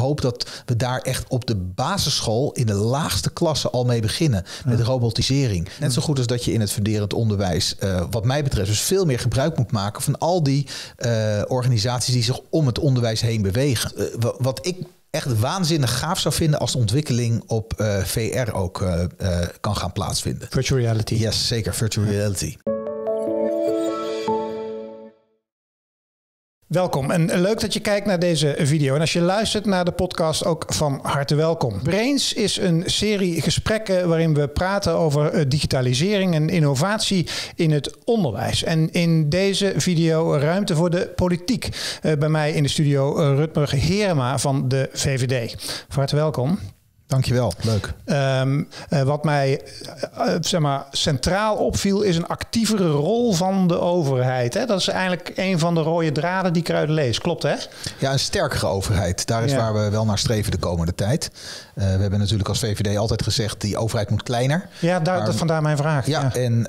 hoop dat we daar echt op de basisschool in de laagste klasse al mee beginnen. Met robotisering. Net zo goed als dat je in het funderend onderwijs, uh, wat mij betreft, dus veel meer gebruik moet maken van al die uh, organisaties die zich om het onderwijs heen bewegen. Uh, wat ik echt waanzinnig gaaf zou vinden als de ontwikkeling op VR ook kan gaan plaatsvinden. Virtual reality. Yes, zeker. Virtual reality. Welkom en leuk dat je kijkt naar deze video. En als je luistert naar de podcast, ook van harte welkom. Brains is een serie gesprekken waarin we praten over eh, digitalisering en innovatie in het onderwijs. En in deze video ruimte voor de politiek. Eh, bij mij in de studio eh, Rutmer Herema van de VVD. Van harte welkom. Dankjewel, leuk. Um, uh, wat mij uh, zeg maar, centraal opviel is een actievere rol van de overheid. Hè? Dat is eigenlijk een van de rode draden die ik eruit lees. Klopt hè? Ja, een sterkere overheid. Daar is ja. waar we wel naar streven de komende tijd. Uh, we hebben natuurlijk als VVD altijd gezegd, die overheid moet kleiner. Ja, daar, maar, dat vandaar mijn vraag. Ja, ja. en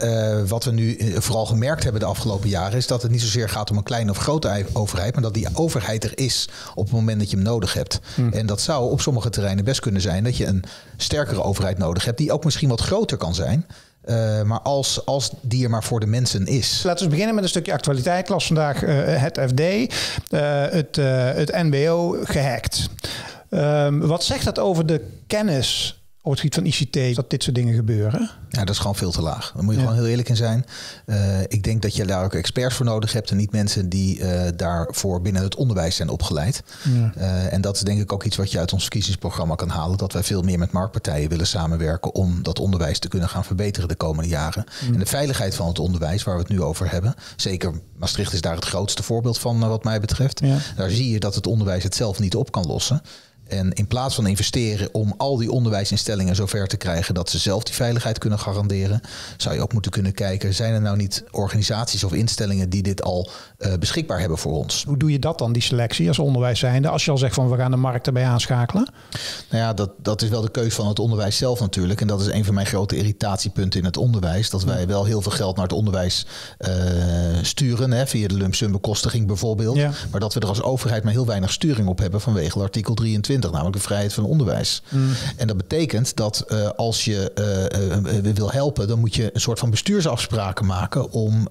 wat we nu vooral gemerkt hebben de afgelopen jaren... is dat het niet zozeer gaat om een kleine of grote overheid... maar dat die overheid er is op het moment dat je hem nodig hebt. Hm. En dat zou op sommige terreinen best kunnen zijn... dat je een sterkere overheid nodig hebt, die ook misschien wat groter kan zijn. Uh, maar als, als die er maar voor de mensen is. Laten we beginnen met een stukje actualiteit. Ik las vandaag uh, het FD, uh, het, het NBO gehackt. Ehm, wat zegt dat over de kennis op het gebied van ICT dat dit soort dingen gebeuren? Ja, dat is gewoon veel te laag. Daar moet je ja. gewoon heel eerlijk in zijn. Uh, ik denk dat je daar ook experts voor nodig hebt en niet mensen die uh, daarvoor binnen het onderwijs zijn opgeleid. Ja. Uh, en dat is denk ik ook iets wat je uit ons verkiezingsprogramma kan halen. Dat wij veel meer met marktpartijen willen samenwerken om dat onderwijs te kunnen gaan verbeteren de komende jaren. Ja. En de veiligheid van het onderwijs, waar we het nu over hebben. Zeker Maastricht is daar het grootste voorbeeld van wat mij betreft. Daar zie je dat het onderwijs het zelf niet op kan lossen. En in plaats van investeren om al die onderwijsinstellingen zover te krijgen dat ze zelf die veiligheid kunnen garanderen, zou je ook moeten kunnen kijken: zijn er nou niet organisaties of instellingen die dit al uh, beschikbaar hebben voor ons? Hoe doe je dat dan, die selectie als onderwijs zijnde? Als je al zegt van we gaan de markt erbij aanschakelen? Nou ja, dat, dat is wel de keuze van het onderwijs zelf natuurlijk. En dat is een van mijn grote irritatiepunten in het onderwijs. Dat wij wel heel veel geld naar het onderwijs uh, sturen, hè, via de lump sum bekostiging bijvoorbeeld. Ja. Maar dat we er als overheid maar heel weinig sturing op hebben vanwege artikel 23 namelijk de vrijheid van onderwijs. Mm. En dat betekent dat uh, als je uh, uh, wil helpen, dan moet je een soort van bestuursafspraken maken om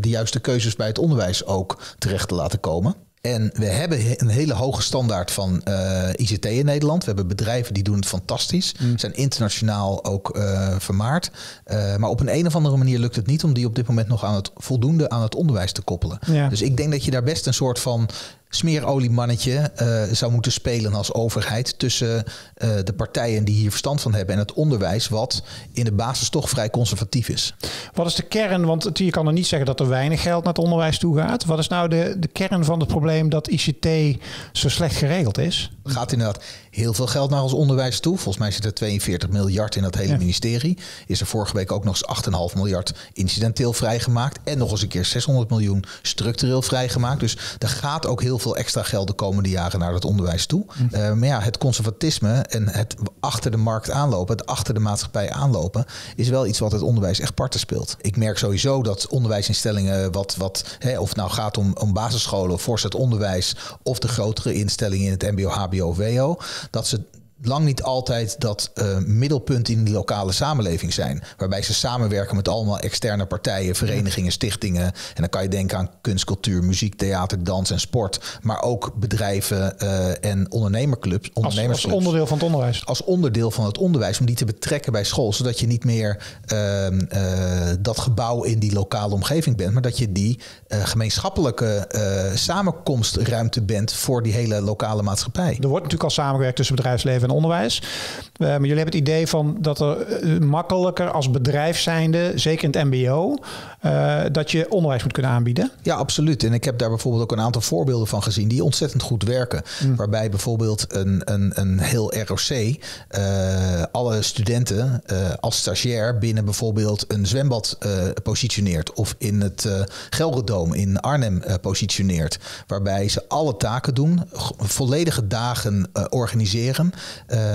de juiste keuzes bij het onderwijs ook terecht te laten komen. En we hebben een hele hoge standaard van uh, ICT in Nederland. We hebben bedrijven die doen het fantastisch. Mm. Zijn internationaal ook uh, vermaard. Uh, maar op een, een of andere manier lukt het niet om die op dit moment nog aan het voldoende aan het onderwijs te koppelen. Ja. Dus ik denk dat je daar best een soort van smeeroliemannetje uh, zou moeten spelen als overheid tussen uh, de partijen die hier verstand van hebben en het onderwijs, wat in de basis toch vrij conservatief is. Wat is de kern? Want je kan er niet zeggen dat er weinig geld naar het onderwijs toe gaat. Wat is nou de, de kern van het probleem dat ICT zo slecht geregeld is? Er gaat inderdaad heel veel geld naar ons onderwijs toe. Volgens mij zit er 42 miljard in dat hele ja. ministerie. Is er vorige week ook nog eens 8,5 miljard incidenteel vrijgemaakt. En nog eens een keer 600 miljoen structureel vrijgemaakt. Dus er gaat ook heel veel extra geld de komende jaren naar het onderwijs toe. Mm. Uh, maar ja, het conservatisme en het achter de markt aanlopen, het achter de maatschappij aanlopen, is wel iets wat het onderwijs echt parten speelt. Ik merk sowieso dat onderwijsinstellingen, wat, wat hè, of het nou gaat om, om basisscholen, voorzet onderwijs of de grotere instellingen in het MBO, HBO, WO, dat ze lang niet altijd dat uh, middelpunt in die lokale samenleving zijn. Waarbij ze samenwerken met allemaal externe partijen, verenigingen, stichtingen. En dan kan je denken aan kunst, cultuur, muziek, theater, dans en sport. Maar ook bedrijven uh, en ondernemerclubs. Als, als, onderdeel van het onderwijs. Als onderdeel van het onderwijs. Om die te betrekken bij school. Zodat je niet meer uh, dat gebouw in die lokale omgeving bent. Maar dat je die gemeenschappelijke samenkomstruimte bent voor die hele lokale maatschappij. Er wordt natuurlijk al samengewerkt tussen bedrijfsleven en onderwijs. Uh, maar jullie hebben het idee van dat er uh, makkelijker als bedrijf zijnde, zeker in het MBO, uh, dat je onderwijs moet kunnen aanbieden. Ja, absoluut. En ik heb daar bijvoorbeeld ook een aantal voorbeelden van gezien die ontzettend goed werken. Mm. Waarbij bijvoorbeeld een, een, een heel ROC alle studenten als stagiair binnen bijvoorbeeld een zwembad positioneert of in het Gelredoom in Arnhem positioneert. Waarbij ze alle taken doen, volledige dagen organiseren.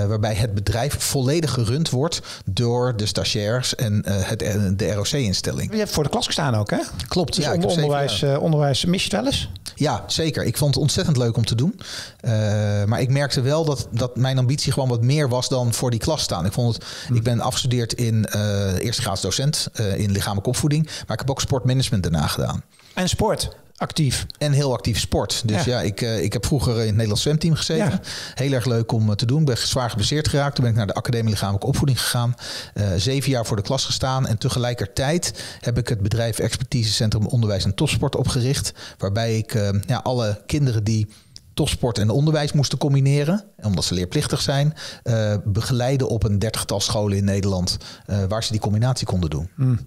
Waarbij het bedrijf volledig gerund wordt door de stagiairs en het, de ROC-instelling. Je hebt voor de klas gestaan ook, hè? Klopt, dus ja. onderwijs, onderwijs, mis je het wel eens? Ja, zeker. Ik vond het ontzettend leuk om te doen. maar ik merkte wel dat, dat mijn ambitie gewoon wat meer was dan voor die klas staan. Ik, vond het, hm. ik ben afgestudeerd in eerste graads docent in lichamelijke opvoeding. Maar ik heb ook sportmanagement daarna gedaan. En sport? Actief. En heel actief sport. Dus ja, ik, uh, ik heb vroeger in het Nederlands zwemteam gezeten. Heel erg leuk om uh, te doen. Ben zwaar geblesseerd geraakt. Toen ben ik naar de Academie Lichamelijke Opvoeding gegaan. Uh, zeven jaar voor de klas gestaan. En tegelijkertijd heb ik het bedrijf Expertisecentrum Onderwijs en Topsport opgericht. Waarbij ik ja, alle kinderen die topsport en onderwijs moesten combineren, omdat ze leerplichtig zijn, begeleiden op een dertigtal scholen in Nederland waar ze die combinatie konden doen. Mm.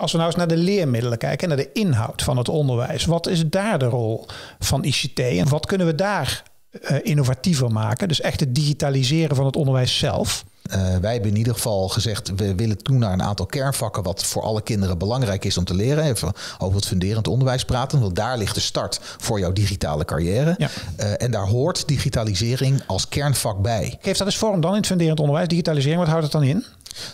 Als we nou eens naar de leermiddelen kijken, naar de inhoud van het onderwijs. Wat is daar de rol van ICT en wat kunnen we daar uh, innovatiever maken? Dus echt het digitaliseren van het onderwijs zelf. Uh, wij hebben in ieder geval gezegd, we willen toe naar een aantal kernvakken wat voor alle kinderen belangrijk is om te leren. Even over het funderend onderwijs praten, want daar ligt de start voor jouw digitale carrière. Ja. Uh, en daar hoort digitalisering als kernvak bij. Geef dat eens vorm dan in het funderend onderwijs, digitalisering, wat houdt het dan in?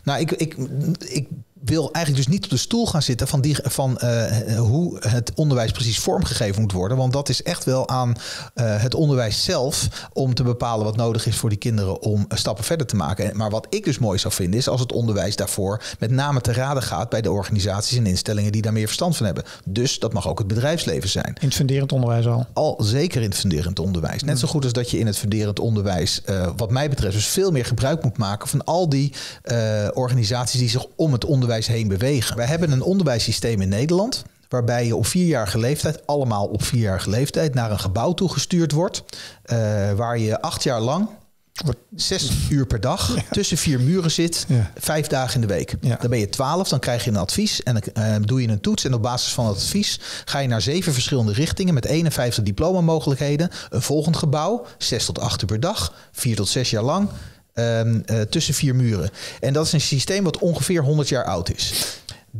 Nou, ik, ik, ik wil eigenlijk dus niet op de stoel gaan zitten van, die, van uh, hoe het onderwijs precies vormgegeven moet worden. Want dat is echt wel aan uh, het onderwijs zelf om te bepalen wat nodig is voor die kinderen om stappen verder te maken. Maar wat ik dus mooi zou vinden is als het onderwijs daarvoor met name te raden gaat bij de organisaties en instellingen die daar meer verstand van hebben. Dus dat mag ook het bedrijfsleven zijn. In het funderend onderwijs al? Al zeker in het funderend onderwijs. Net zo goed als dat je in het funderend onderwijs, uh, wat mij betreft, dus veel meer gebruik moet maken van al die organisaties die zich om het onderwijs heen bewegen. Wij hebben een onderwijssysteem in Nederland waarbij je op vierjarige leeftijd, allemaal op vierjarige leeftijd, naar een gebouw toegestuurd wordt, uh, waar je acht jaar lang zes uur per dag tussen vier muren zit, vijf dagen in de week. Dan ben je twaalf, dan krijg je een advies en dan uh, doe je een toets. En op basis van het advies ga je naar zeven verschillende richtingen met 51 diploma-mogelijkheden. Een volgend gebouw, zes tot acht uur per dag, vier tot zes jaar lang. Um, uh, tussen vier muren. En dat is een systeem wat ongeveer 100 jaar oud is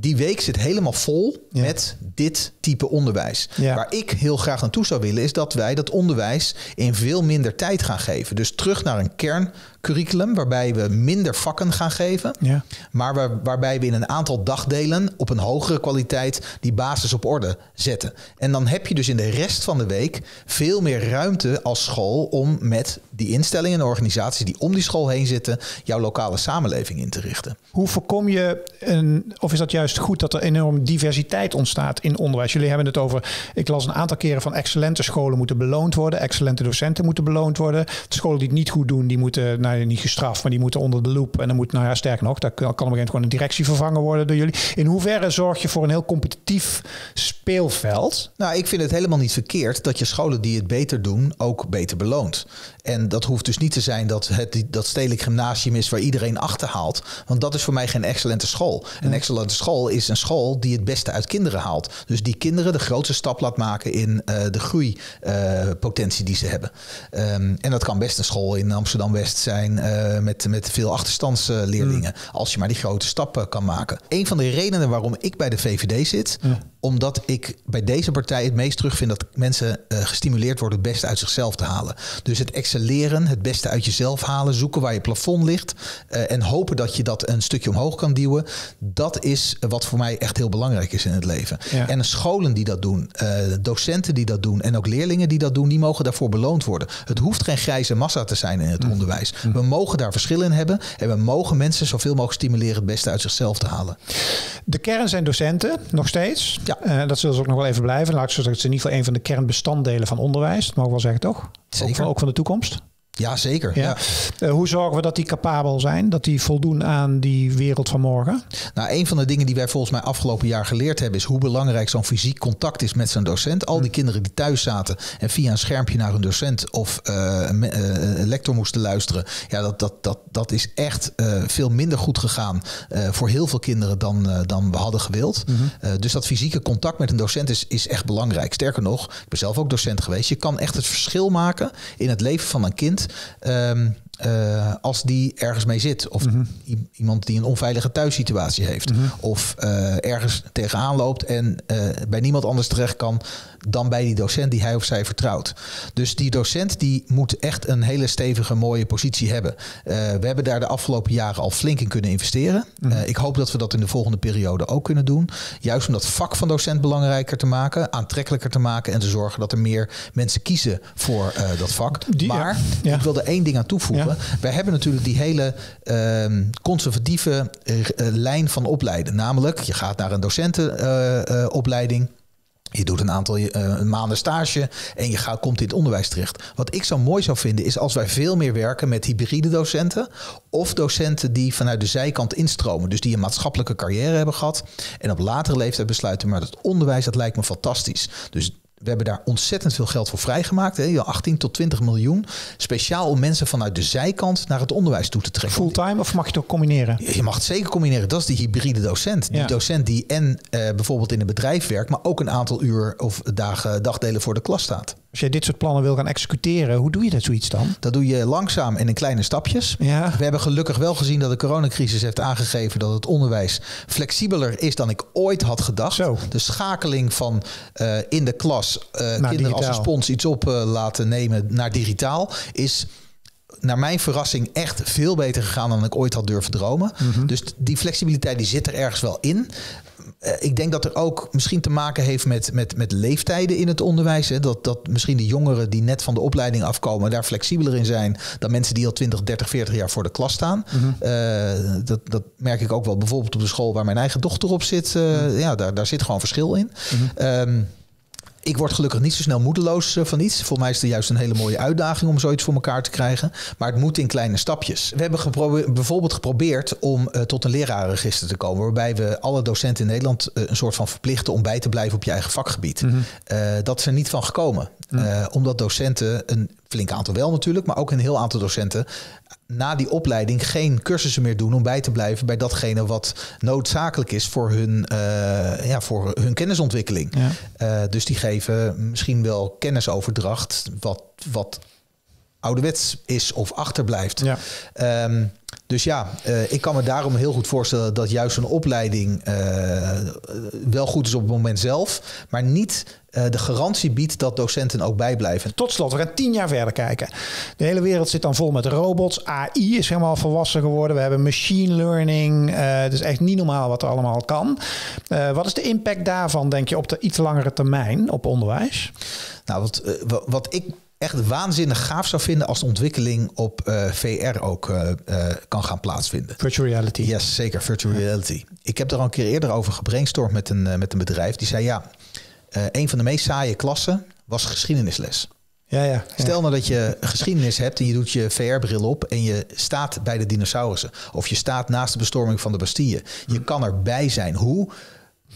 die week zit helemaal vol met dit type onderwijs. Waar ik heel graag naartoe zou willen, is dat wij dat onderwijs in veel minder tijd gaan geven. Dus terug naar een kerncurriculum, waarbij we minder vakken gaan geven. Ja. Maar waar, waarbij we in een aantal dagdelen op een hogere kwaliteit die basis op orde zetten. En dan heb je dus in de rest van de week veel meer ruimte als school om met die instellingen en organisaties die om die school heen zitten, jouw lokale samenleving in te richten. Hoe voorkom je een, of is dat juist goed dat er enorm diversiteit ontstaat in onderwijs. Jullie hebben het over, ik las een aantal keren van excellente scholen moeten beloond worden, excellente docenten moeten beloond worden. De scholen die het niet goed doen, die moeten, nou niet gestraft, maar die moeten onder de loep. En dan moet, nou ja, sterk nog, daar kan op een gegeven gewoon een directie vervangen worden door jullie. In hoeverre zorg je voor een heel competitief speelveld? Nou, ik vind het helemaal niet verkeerd dat je scholen die het beter doen ook beter beloont. En dat hoeft dus niet te zijn dat het dat stedelijk gymnasium is waar iedereen achterhaalt. Want dat is voor mij geen excellente school. Een excellente school is een school die het beste uit kinderen haalt. Dus die kinderen de grootste stap laat maken in uh, de groeipotentie uh, die ze hebben. Um, en dat kan best een school in Amsterdam-West zijn uh, met, met veel achterstandsleerlingen. Mm. Als je maar die grote stappen kan maken. Een van de redenen waarom ik bij de VVD zit. Omdat ik bij deze partij het meest terugvind dat mensen gestimuleerd worden het beste uit zichzelf te halen. Dus het excelleren, het beste uit jezelf halen, zoeken waar je plafond ligt en hopen dat je dat een stukje omhoog kan duwen. Dat is wat voor mij echt heel belangrijk is in het leven. Ja. En scholen die dat doen, uh, docenten die dat doen en ook leerlingen die dat doen, die mogen daarvoor beloond worden. Het hoeft geen grijze massa te zijn in het mm. onderwijs. Mm. We mogen daar verschillen in hebben en we mogen mensen zoveel mogelijk stimuleren het beste uit zichzelf te halen. De kern zijn docenten, nog steeds. Ja. Uh, dat zullen ze ook nog wel even blijven. Laat ik zeggen, het is in ieder geval een van de kernbestanddelen van onderwijs. Dat mogen we wel zeggen, toch? Zeker. Ook van, ook van de toekomst. Ja, zeker. Ja. Uh, hoe zorgen we dat die capabel zijn? Dat die voldoen aan die wereld van morgen? Nou, een van de dingen die wij volgens mij afgelopen jaar geleerd hebben... is hoe belangrijk zo'n fysiek contact is met zijn docent. Al die hm. kinderen die thuis zaten en via een schermpje naar een docent... of uh, een lector moesten luisteren. Ja, dat, dat, dat, dat is echt uh, veel minder goed gegaan voor heel veel kinderen dan, dan we hadden gewild. -hmm. dus dat fysieke contact met een docent is, is echt belangrijk. Sterker nog, ik ben zelf ook docent geweest. Je kan echt het verschil maken in het leven van een kind Ehm, eh, als die ergens mee zit. Of mhm. iemand die een onveilige thuissituatie heeft. Mhm. Of uh, ergens tegenaan loopt en uh, bij niemand anders terecht kan dan bij die docent die hij of zij vertrouwt. Dus die docent die moet echt een hele stevige, mooie positie hebben. Uh, we hebben daar de afgelopen jaren al flink in kunnen investeren. Uh, ik hoop dat we dat in de volgende periode ook kunnen doen. Juist om dat vak van docent belangrijker te maken, aantrekkelijker te maken en te zorgen dat er meer mensen kiezen voor uh, dat vak. Die, maar ja. ik wil er één ding aan toevoegen. Ja. Wij hebben natuurlijk die hele ehm, conservatieve lijn van opleiden. Namelijk, je gaat naar een docentenopleiding. Je doet een aantal uh, maanden stage en je gaat, komt in het onderwijs terecht. Wat ik zo mooi zou vinden is als wij veel meer werken met hybride docenten. Of docenten die vanuit de zijkant instromen. Dus die een maatschappelijke carrière hebben gehad. En op latere leeftijd besluiten. Maar het onderwijs, dat lijkt me fantastisch. Dus we hebben daar ontzettend veel geld voor vrijgemaakt. Hè? 18 tot 20 miljoen. Speciaal om mensen vanuit de zijkant naar het onderwijs toe te trekken. Fulltime of mag je het ook combineren? Je mag het zeker combineren. Dat is die hybride docent. Die docent die en uh, bijvoorbeeld in een bedrijf werkt, maar ook een aantal uur of dagen, dagdelen voor de klas staat. Als je dit soort plannen wil gaan executeren, hoe doe je dat zoiets dan? Dat doe je langzaam en in kleine stapjes. Ja. We hebben gelukkig wel gezien dat de coronacrisis heeft aangegeven dat het onderwijs flexibeler is dan ik ooit had gedacht. Zo. De schakeling van uh, in de klas uh, kinderen digitaal. als een spons iets op uh, laten nemen naar digitaal is naar mijn verrassing echt veel beter gegaan dan ik ooit had durven dromen. Mm -hmm. Dus die flexibiliteit die zit er ergens wel in. Uh, ik denk dat er ook misschien te maken heeft met, met, met leeftijden in het onderwijs. Hè. Dat, dat misschien de jongeren die net van de opleiding afkomen daar flexibeler in zijn dan mensen die al 20, 30, 40 jaar voor de klas staan. Mm -hmm. uh, dat, dat merk ik ook wel bijvoorbeeld op de school waar mijn eigen dochter op zit. Uh, mm -hmm. Ja, daar, daar zit gewoon verschil in. Um, ik word gelukkig niet zo snel moedeloos van iets. Voor mij is het juist een hele mooie uitdaging om zoiets voor elkaar te krijgen. Maar het moet in kleine stapjes. We hebben bijvoorbeeld geprobeerd om uh, tot een lerarenregister te komen. Waarbij we alle docenten in Nederland uh, een soort van verplichten om bij te blijven op je eigen vakgebied. Mm -hmm. uh, dat is er niet van gekomen. Mm -hmm. omdat docenten, een flink aantal wel natuurlijk, maar ook een heel aantal docenten na die opleiding geen cursussen meer doen om bij te blijven bij datgene wat noodzakelijk is voor hun, uh, ja, voor hun kennisontwikkeling. Ja. Uh, dus die geven misschien wel kennisoverdracht wat, wat ouderwets is of achterblijft. Ja. Um, dus ja, uh, ik kan me daarom heel goed voorstellen dat juist een opleiding uh, wel goed is op het moment zelf, maar niet uh, de garantie biedt dat docenten ook bijblijven. Tot slot, we gaan tien jaar verder kijken. De hele wereld zit dan vol met robots. AI is helemaal volwassen geworden. We hebben machine learning. het is echt niet normaal wat er allemaal kan. wat is de impact daarvan, denk je, op de iets langere termijn op onderwijs? Nou, wat, wat ik echt waanzinnig gaaf zou vinden als de ontwikkeling op uh, VR ook uh, uh, kan gaan plaatsvinden. Virtual reality. Yes, zeker, virtual reality. Ik heb er al een keer eerder over gebrainstormd met een, met een bedrijf. Die zei ja, een van de meest saaie klassen was geschiedenisles. Ja, ja, ja. Stel nou dat je geschiedenis hebt en je doet je VR-bril op en je staat bij de dinosaurussen. Of je staat naast de bestorming van de Bastille. Je kan erbij zijn. Hoe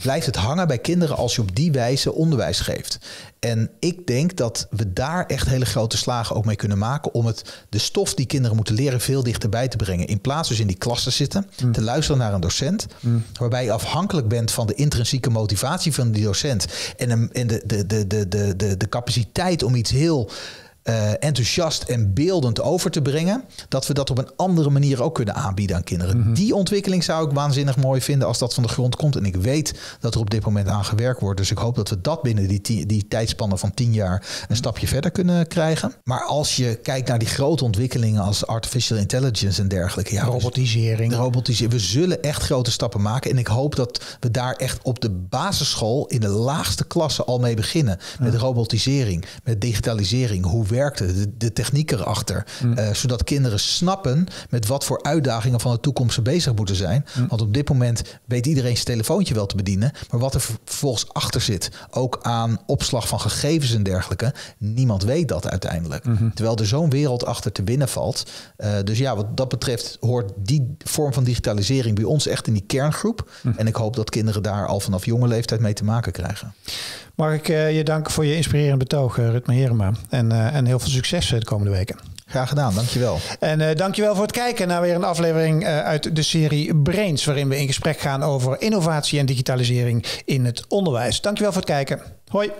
blijft het hangen bij kinderen als je op die wijze onderwijs geeft. En ik denk dat we daar echt hele grote slagen ook mee kunnen maken om het, de stof die kinderen moeten leren veel dichterbij te brengen. In plaats dus in die klas te zitten, mm. te luisteren naar een docent, mm. waarbij je afhankelijk bent van de intrinsieke motivatie van die docent en, en de, de, de, de, de, de, de capaciteit om iets heel uh, enthousiast en beeldend over te brengen, dat we dat op een andere manier ook kunnen aanbieden aan kinderen. Mm -hmm. Die ontwikkeling zou ik waanzinnig mooi vinden als dat van de grond komt. En ik weet dat er op dit moment aan gewerkt wordt. Dus ik hoop dat we dat binnen die, die tijdspannen van tien jaar een stapje verder kunnen krijgen. Maar als je kijkt naar die grote ontwikkelingen als artificial intelligence en dergelijke. Ja, robotisering. Robotisering. We zullen echt grote stappen maken. En ik hoop dat we daar echt op de basisschool in de laagste klasse al mee beginnen. Met ja. robotisering, met digitalisering. Hoe werkt het? De, de techniek erachter. Mm. Uh, zodat kinderen snappen met wat voor uitdagingen van de toekomst ze bezig moeten zijn. Mm. Want op dit moment weet iedereen zijn telefoontje wel te bedienen. Maar wat er vervolgens achter zit, ook aan opslag van gegevens en dergelijke, niemand weet dat uiteindelijk. Mm -hmm. Terwijl er zo'n wereld achter te winnen valt. Uh, dus ja, wat dat betreft hoort die vorm van digitalisering bij ons echt in die kerngroep. Mm. En ik hoop dat kinderen daar al vanaf jonge leeftijd mee te maken krijgen. Mag ik uh, je danken voor je inspirerende betoog, Rutme Herema. En, uh, en heel veel succes de komende weken. Graag gedaan, dankjewel. En uh, dankjewel voor het kijken naar weer een aflevering uh, uit de serie Brains... waarin we in gesprek gaan over innovatie en digitalisering in het onderwijs. Dankjewel voor het kijken. Hoi.